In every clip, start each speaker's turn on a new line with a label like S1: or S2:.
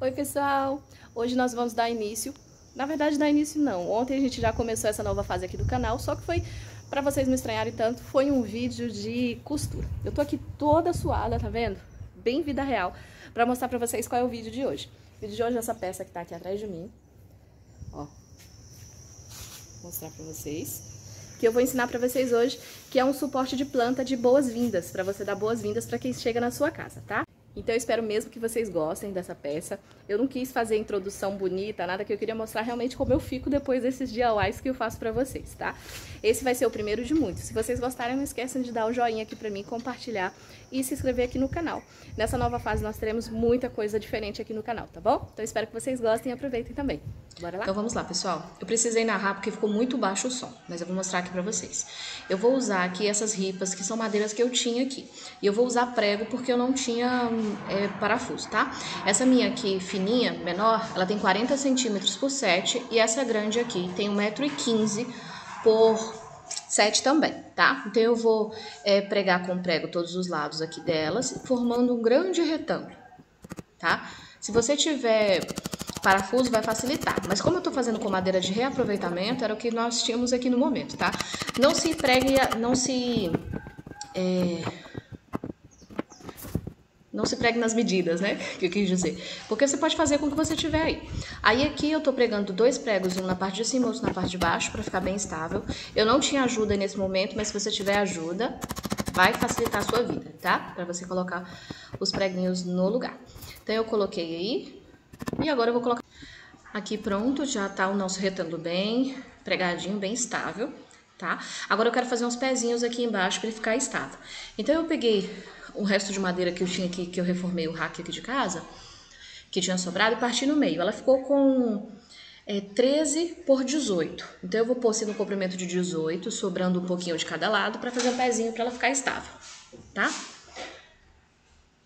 S1: Oi pessoal, hoje nós vamos dar início, na verdade dar início não, ontem a gente já começou essa nova fase aqui do canal, só que foi, para vocês não estranharem tanto, foi um vídeo de costura. Eu tô aqui toda suada, tá vendo? Bem vida real, para mostrar para vocês qual é o vídeo de hoje. O vídeo de hoje é essa peça que tá aqui atrás de mim, ó, vou mostrar para vocês que eu vou ensinar para vocês hoje, que é um suporte de planta de boas-vindas, para você dar boas-vindas para quem chega na sua casa, tá? Então eu espero mesmo que vocês gostem dessa peça. Eu não quis fazer introdução bonita, nada que eu queria mostrar realmente como eu fico depois desses DIYs que eu faço pra vocês, tá? Esse vai ser o primeiro de muitos. Se vocês gostarem, não esqueçam de dar um joinha aqui pra mim, compartilhar e se inscrever aqui no canal. Nessa nova fase nós teremos muita coisa diferente aqui no canal, tá bom? Então espero que vocês gostem e aproveitem também. Bora lá?
S2: Então vamos lá, pessoal. Eu precisei narrar porque ficou muito baixo o som, mas eu vou mostrar aqui pra vocês. Eu vou usar aqui essas ripas, que são madeiras que eu tinha aqui. E eu vou usar prego porque eu não tinha é, parafuso, tá? Essa minha aqui, fininha, menor, ela tem 40 centímetros por 7 e essa grande aqui tem 1,15m por 7 também, tá? Então eu vou é, pregar com prego todos os lados aqui delas, formando um grande retângulo, tá? Se você tiver parafuso vai facilitar. Mas como eu tô fazendo com madeira de reaproveitamento, era o que nós tínhamos aqui no momento, tá? Não se pregue, não se... É, não se pregue nas medidas, né? Que eu quis dizer. Porque você pode fazer com o que você tiver aí. Aí aqui eu tô pregando dois pregos, um na parte de cima outro na parte de baixo, para ficar bem estável. Eu não tinha ajuda nesse momento, mas se você tiver ajuda, vai facilitar a sua vida, tá? Para você colocar os preguinhos no lugar. Então eu coloquei aí. E agora eu vou colocar aqui pronto, já tá o nosso retângulo bem pregadinho, bem estável, tá? Agora eu quero fazer uns pezinhos aqui embaixo para ele ficar estável. Então eu peguei o resto de madeira que eu tinha aqui, que eu reformei o rack aqui de casa, que tinha sobrado, e parti no meio. Ela ficou com é, 13 por 18. Então eu vou pôr assim no comprimento de 18, sobrando um pouquinho de cada lado, para fazer um pezinho para ela ficar estável, tá?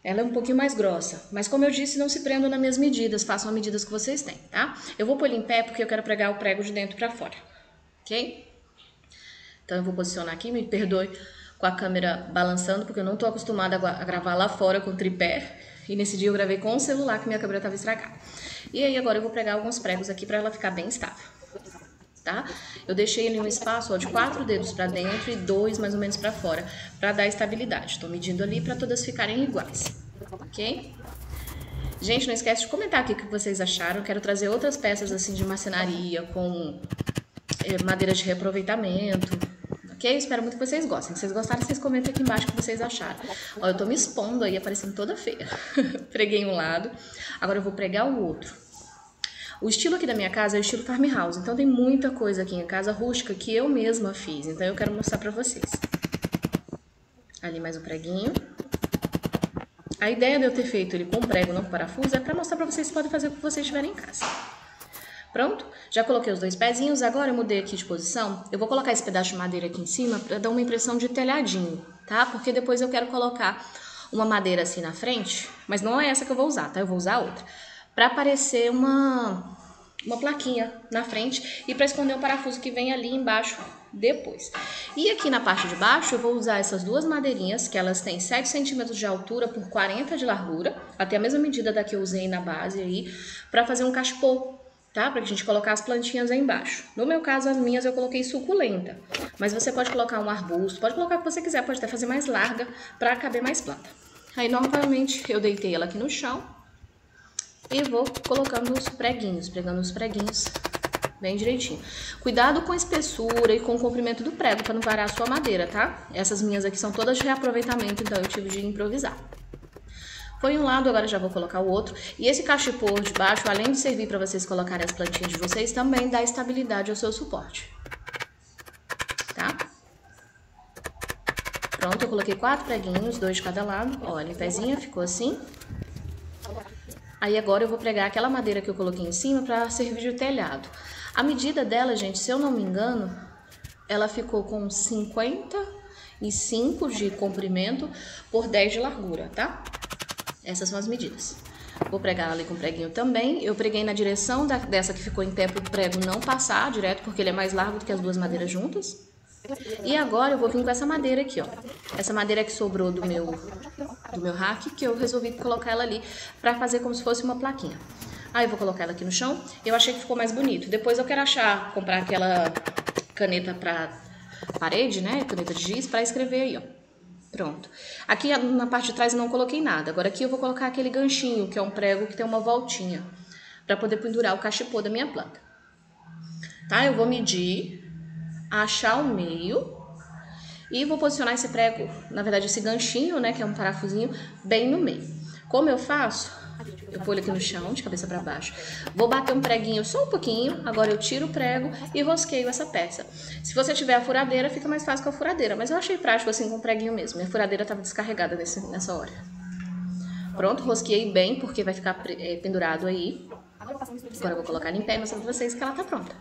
S2: Ela é um pouquinho mais grossa, mas como eu disse, não se prendam nas minhas medidas, façam as medidas que vocês têm, tá? Eu vou pôr ele em pé porque eu quero pregar o prego de dentro para fora, ok? Então eu vou posicionar aqui, me perdoe com a câmera balançando, porque eu não estou acostumada a gravar lá fora com tripé. E nesse dia eu gravei com o celular, que minha câmera estava estragada. E aí agora eu vou pregar alguns pregos aqui para ela ficar bem estável. Tá? Eu deixei ali um espaço ó, de quatro dedos para dentro e dois mais ou menos para fora, para dar estabilidade. Estou medindo ali para todas ficarem iguais, ok? Gente, não esquece de comentar aqui o que vocês acharam. Quero trazer outras peças assim de marcenaria com é, madeira de reaproveitamento, ok? Espero muito que vocês gostem. Se vocês gostaram, vocês comentem aqui embaixo o que vocês acharam. Ó, eu tô me expondo aí, aparecendo toda feia. Preguei um lado, agora eu vou pregar o outro. O estilo aqui da minha casa é o estilo farmhouse, então tem muita coisa aqui em casa rústica que eu mesma fiz, então eu quero mostrar pra vocês. Ali mais um preguinho. A ideia de eu ter feito ele com prego, não com parafuso, é pra mostrar pra vocês que podem fazer o que vocês tiverem em casa. Pronto? Já coloquei os dois pezinhos, agora eu mudei aqui de posição. Eu vou colocar esse pedaço de madeira aqui em cima para dar uma impressão de telhadinho, tá? Porque depois eu quero colocar uma madeira assim na frente, mas não é essa que eu vou usar, tá? Eu vou usar outra. Para aparecer uma, uma plaquinha na frente e para esconder o parafuso que vem ali embaixo depois. E aqui na parte de baixo eu vou usar essas duas madeirinhas, que elas têm 7 centímetros de altura por 40 de largura, até a mesma medida da que eu usei na base aí, para fazer um cachepô tá? Pra gente colocar as plantinhas aí embaixo. No meu caso, as minhas eu coloquei suculenta, mas você pode colocar um arbusto, pode colocar o que você quiser, pode até fazer mais larga para caber mais planta. Aí, novamente, eu deitei ela aqui no chão e vou colocando os preguinhos, pregando os preguinhos bem direitinho. Cuidado com a espessura e com o comprimento do prego para não varar a sua madeira, tá? Essas minhas aqui são todas de reaproveitamento, então eu tive de improvisar. Foi um lado, agora já vou colocar o outro. E esse cachepô de baixo, além de servir para vocês colocarem as plantinhas de vocês, também dá estabilidade ao seu suporte. Tá? Pronto, eu coloquei quatro preguinhos, dois de cada lado. Olha, a pezinha ficou assim. Aí agora eu vou pregar aquela madeira que eu coloquei em cima para servir de telhado. A medida dela, gente, se eu não me engano, ela ficou com 55 de comprimento por 10 de largura, tá? Essas são as medidas. Vou pregar ali com preguinho também. Eu preguei na direção da, dessa que ficou em pé para o prego não passar direto, porque ele é mais largo do que as duas madeiras juntas. E agora eu vou vir com essa madeira aqui, ó. Essa madeira que sobrou do meu, do meu rack, que eu resolvi colocar ela ali pra fazer como se fosse uma plaquinha. Aí eu vou colocar ela aqui no chão. Eu achei que ficou mais bonito. Depois eu quero achar, comprar aquela caneta pra parede, né? Caneta de giz pra escrever aí, ó. Pronto. Aqui na parte de trás eu não coloquei nada. Agora aqui eu vou colocar aquele ganchinho, que é um prego que tem uma voltinha. Pra poder pendurar o cachepô da minha planta. Tá? Eu vou medir, achar o meio e vou posicionar esse prego, na verdade esse ganchinho, né, que é um parafusinho, bem no meio. Como eu faço? Eu ele aqui no chão, de cabeça para baixo. Vou bater um preguinho só um pouquinho. Agora eu tiro o prego e rosqueio essa peça. Se você tiver a furadeira, fica mais fácil com a furadeira. Mas eu achei prático assim com o preguinho mesmo. Minha furadeira estava descarregada nesse, nessa hora. Pronto, rosqueei bem, porque vai ficar é, pendurado aí. Agora eu vou colocar em pé e mostrar pra vocês que ela tá pronta.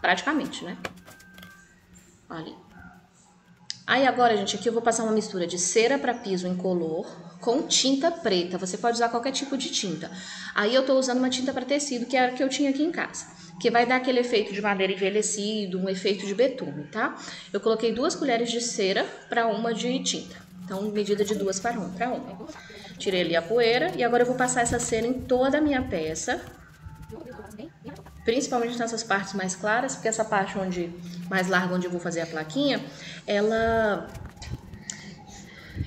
S2: Praticamente, né? Olha. Aí agora, gente, aqui eu vou passar uma mistura de cera para piso incolor com tinta preta. Você pode usar qualquer tipo de tinta. Aí eu tô usando uma tinta para tecido, que era a que eu tinha aqui em casa. Que vai dar aquele efeito de madeira envelhecido, um efeito de betume, tá? Eu coloquei duas colheres de cera para uma de tinta. Então, medida de duas para um, para uma. Tirei ali a poeira e agora eu vou passar essa cera em toda a minha peça principalmente nessas partes mais claras, porque essa parte onde mais larga onde eu vou fazer a plaquinha, ela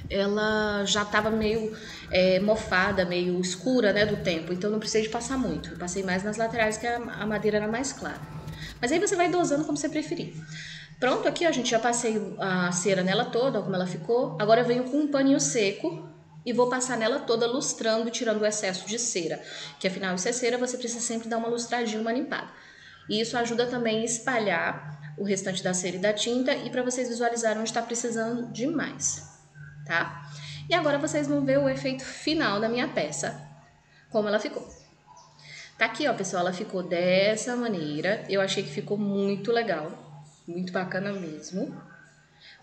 S2: ela já estava meio é, mofada, meio escura, né, do tempo. Então não precisei de passar muito. Eu passei mais nas laterais que a, a madeira era mais clara. Mas aí você vai dosando como você preferir. Pronto, aqui ó, a gente já passei a cera nela toda, ó, como ela ficou. Agora eu venho com um paninho seco e vou passar nela toda lustrando, tirando o excesso de cera, que afinal isso é cera, você precisa sempre dar uma lustradinha, uma limpada. E isso ajuda também a espalhar o restante da cera e da tinta e para vocês visualizarem onde está precisando de mais, tá? E agora vocês vão ver o efeito final da minha peça, como ela ficou. Tá aqui, ó, pessoal, ela ficou dessa maneira. Eu achei que ficou muito legal, muito bacana mesmo.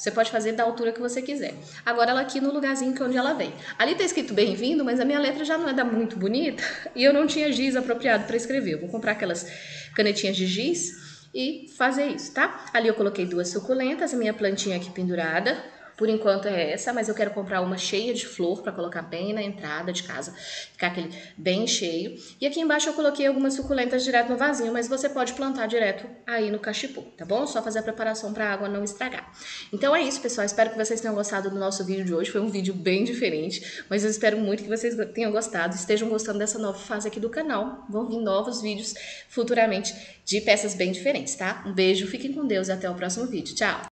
S2: Você pode fazer da altura que você quiser. Agora ela aqui no lugarzinho que é onde ela vem. Ali tá escrito bem-vindo, mas a minha letra já não é da muito bonita e eu não tinha giz apropriado para escrever. Eu vou comprar aquelas canetinhas de giz e fazer isso, tá? Ali eu coloquei duas suculentas, a minha plantinha aqui pendurada, por enquanto é essa, mas eu quero comprar uma cheia de flor para colocar bem na entrada de casa, ficar aquele bem cheio. E aqui embaixo eu coloquei algumas suculentas direto no vasinho, mas você pode plantar direto aí no cachepô, tá bom? Só fazer a preparação para a água não estragar. Então é isso, pessoal. Espero que vocês tenham gostado do nosso vídeo de hoje. Foi um vídeo bem diferente, mas eu espero muito que vocês tenham gostado, estejam gostando dessa nova fase aqui do canal. Vão vir novos vídeos futuramente de peças bem diferentes, tá? Um beijo, fiquem com Deus e até o próximo vídeo. Tchau!